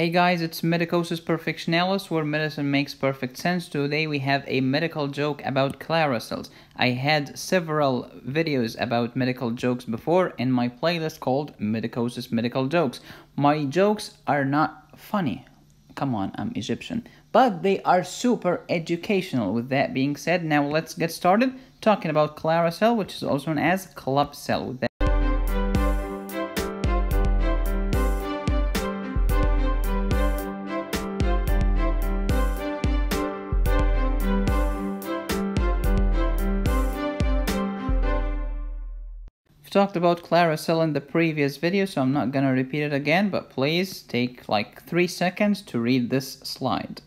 Hey guys, it's Medicosis Perfectionalis where medicine makes perfect sense. Today we have a medical joke about Clara cells. I had several videos about medical jokes before in my playlist called Medicosis Medical Jokes. My jokes are not funny. Come on, I'm Egyptian. But they are super educational. With that being said, now let's get started talking about Clara cell, which is also known as club cell. I've talked about Clara cell in the previous video, so I'm not gonna repeat it again, but please take like 3 seconds to read this slide.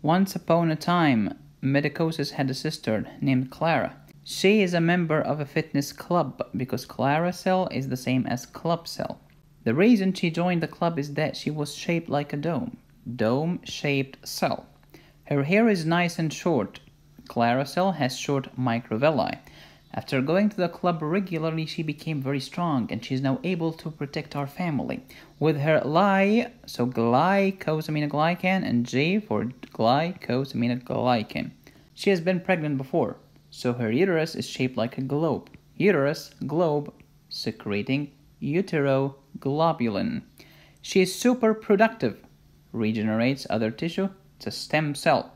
Once upon a time, Medicosis had a sister named Clara. She is a member of a fitness club because Clara cell is the same as club cell. The reason she joined the club is that she was shaped like a dome. Dome shaped cell. Her hair is nice and short. Clara cell has short microvilli. After going to the club regularly, she became very strong and she is now able to protect our family. With her Li, so glycosaminoglycan, and G for glycosaminoglycan. She has been pregnant before, so her uterus is shaped like a globe. Uterus, globe, secreting uteroglobulin. She is super productive, regenerates other tissue, it's a stem cell.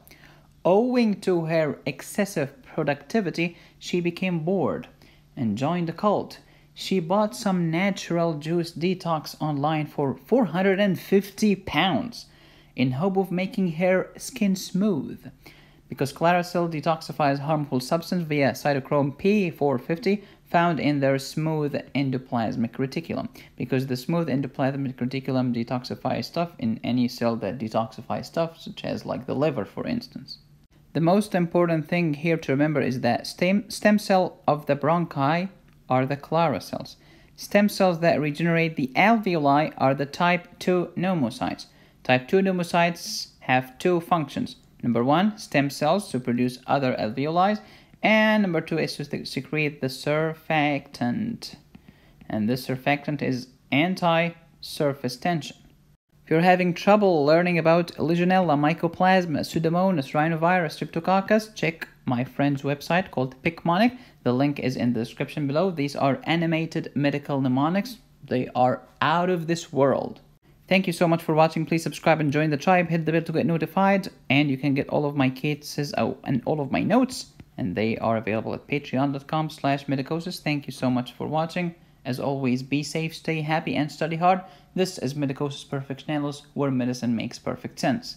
Owing to her excessive productivity, she became bored and joined the cult. She bought some natural juice detox online for 450 pounds in hope of making her skin smooth. Because Claracell detoxifies harmful substance via cytochrome P450 found in their smooth endoplasmic reticulum. Because the smooth endoplasmic reticulum detoxifies stuff in any cell that detoxifies stuff, such as like the liver, for instance. The most important thing here to remember is that stem, stem cell of the bronchi are the Clara cells. Stem cells that regenerate the alveoli are the type 2 pneumocytes. Type 2 pneumocytes have two functions. Number one, stem cells to produce other alveoli, and number two is to secrete the surfactant. And this surfactant is anti-surface tension. If you're having trouble learning about Legionella, Mycoplasma, Pseudomonas, Rhinovirus, Streptococcus, check my friend's website called Picmonic. The link is in the description below. These are animated medical mnemonics. They are out of this world. Thank you so much for watching. Please subscribe and join the tribe. Hit the bell to get notified. And you can get all of my cases oh, uh, and all of my notes. And they are available at patreon.com slash medicosis. Thank you so much for watching. As always, be safe, stay happy, and study hard. This is Medicosis Perfectionalis, where medicine makes perfect sense.